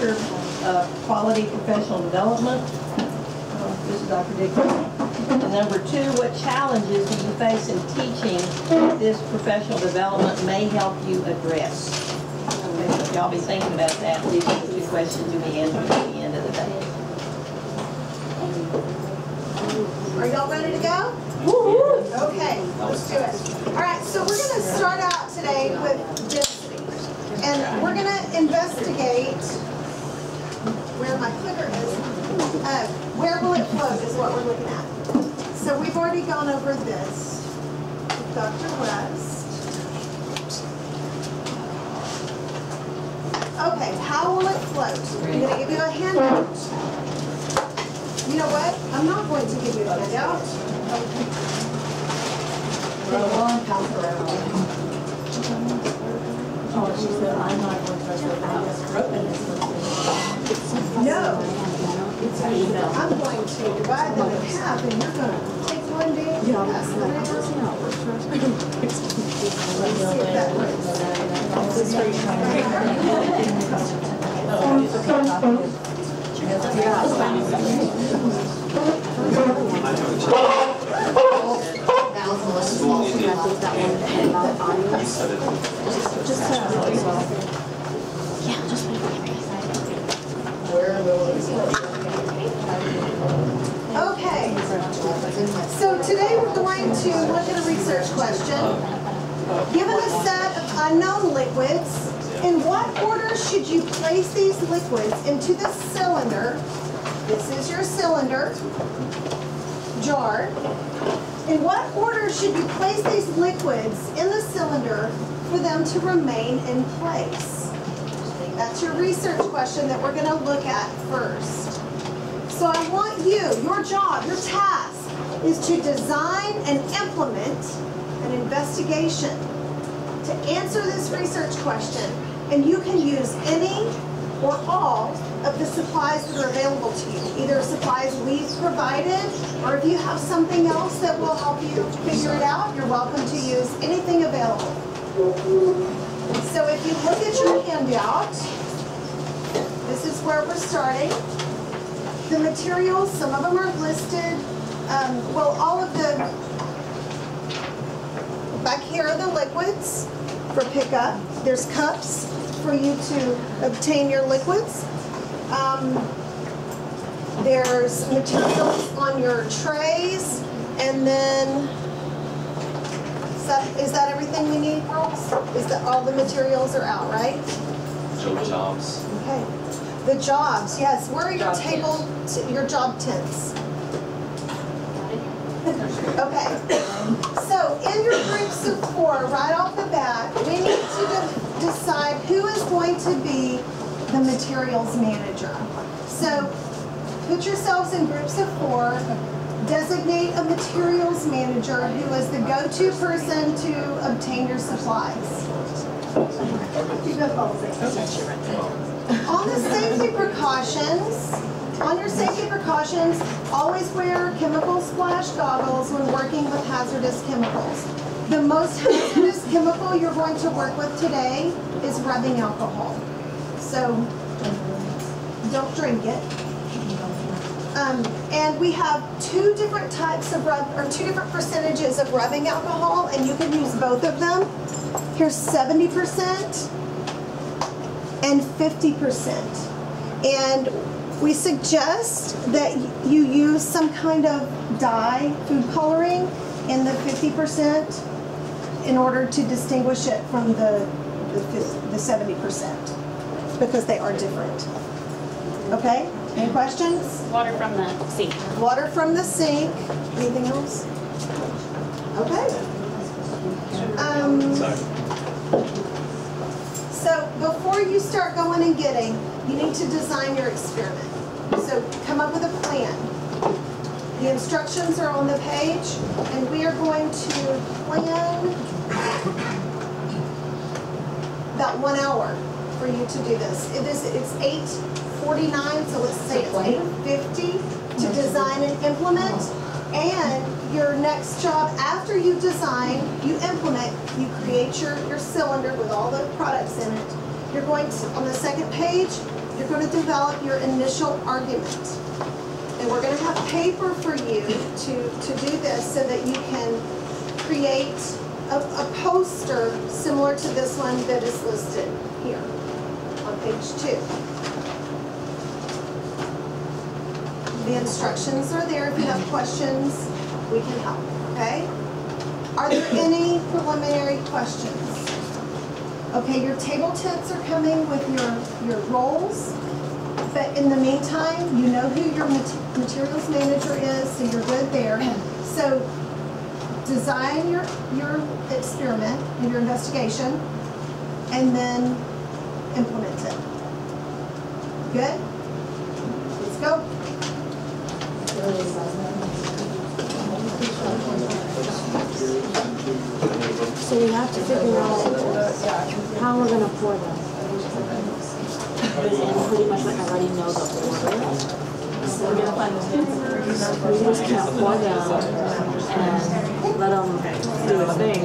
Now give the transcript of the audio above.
Director of Quality Professional Development. Uh, This is Dr. Dixon. And number two, what challenges do you face in teaching this professional development may help you address? So y'all be thinking about that, these are the two questions you'll be answering at the end of the day. Are y'all ready to go? Okay, let's do it. All right, so we're gonna start out today with density. And we're gonna investigate where my clicker is. Uh, Where will it float is what we're looking at. So we've already gone over this with Dr. West. Okay, how will it float? I'm gonna give you a handout. You know what? I'm not going to give you a handout. Oh, she said, I'm not going to touch it, I just wrote it. No, I'm going to divide them in half and you're gonna take one day and pass the next. Let's see if that works. Okay. Going to look at a research question. Given a set of unknown liquids, in what order should you place these liquids into the cylinder? This is your cylinder jar. In what order should you place these liquids in the cylinder for them to remain in place? That's your research question that we're gonna look at first. So I want you, your job, your task is to design and implement an investigation to answer this research question. And you can use any or all of the supplies that are available to you. Either supplies we've provided, or if you have something else that will help you figure it out, you're welcome to use anything available. So if you look at your handout, this is where we're starting. The materials, some of them are listed, um, well, all of the, back here are the liquids for pickup. There's cups for you to obtain your liquids. Um, there's materials on your trays, and then, is that, is that everything we need, girls? Is that, all the materials are out, right? Joe Jobs. Okay. The jobs, yes, where are your table, t- your job tents? Okay. So in your groups of four, right off the bat, we need to de- decide who is going to be the materials manager. So put yourselves in groups of four, designate a materials manager who is the go-to person to obtain your supplies. On the safety precautions, on your safety precautions, always wear chemical splash goggles when working with hazardous chemicals. The most hazardous chemical you're going to work with today is rubbing alcohol. So don't drink it. Um, and we have two different types of rub, or two different percentages of rubbing alcohol, and you can use both of them. Here's 70% and 50%. And we suggest that you use some kind of dye, food coloring, in the 50% in order to distinguish it from the, the the 70%, because they are different. Okay? Any questions? Water from the sink. Water from the sink. Anything else? Okay. Um, so before you start going and getting, you need to design your experiment. So come up with a plan. The instructions are on the page, and we are going to plan about one hour for you to do this. It is, it's eight forty-nine, so let's say it's eight fifty to design and implement. And your next job, after you design, you implement, you create your, your cylinder with all the products in it. You're going to, on the second page, you're gonna develop your initial argument. And we're gonna have paper for you to, to do this so that you can create a, a poster similar to this one that is listed here on page two. The instructions are there. If you have questions, we can help, okay? Are there any preliminary questions? Okay, your table tents are coming with your, your roles. But in the meantime, you know who your mat- materials manager is, so you're good there. So design your, your experiment and your investigation, and then implement it. Good? Let's go. So we have to figure out how we're gonna pour them. And pretty much like I already know the order. So we're gonna find We just can't pour them and let them do their thing.